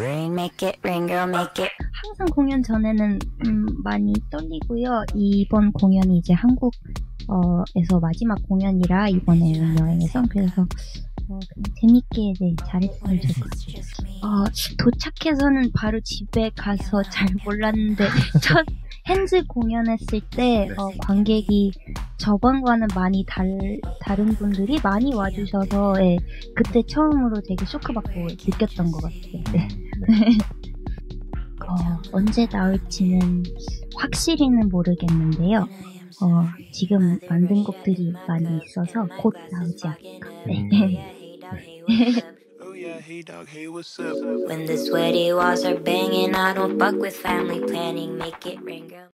planning, make it rain, girl, make it. 항상 공연 전에는 음, 많이 떨리고요. 이번 공연이 이제 한국 어, 에서 마지막 공연이라 이번에 온 여행에서 그래서 어, 재밌게 네, 잘했으면 좋을 것 같아요. 어, 도착해서는 바로 집에 가서 잘 몰랐는데 첫 핸즈 공연했을 때 어, 관객이 저번과는 많이 달, 다른 분들이 많이 와주셔서 예, 그때 처음으로 되게 쇼크받고 느꼈던 것 같아요. 네. 어, 언제 나올지는 확실히는 모르겠는데요. 어, 지금 만든 곡들이 많이 있어서 곧 나오지 않을까. 네. When the sweaty walls are banging, I don't fuck with family planning, make it rain, girl.